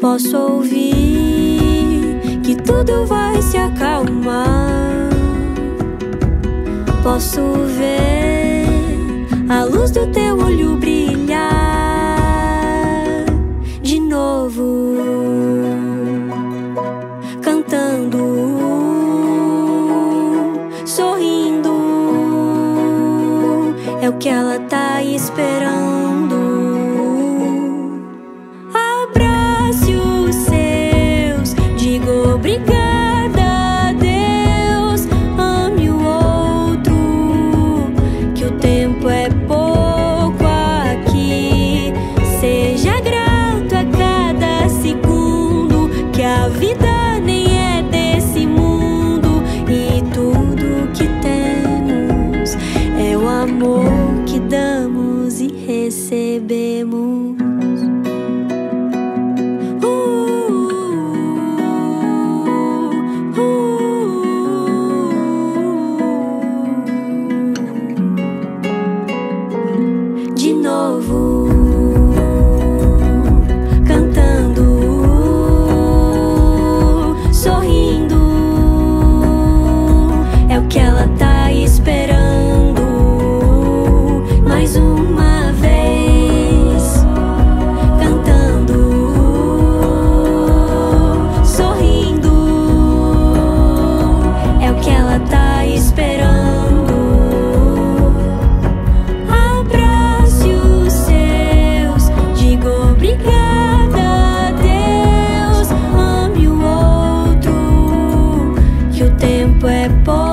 Posso ouvir que tudo vai se acalmar. Posso ver a luz do teu olho brilhar de novo, cantando, sorrindo. É o que ela tá esperando. me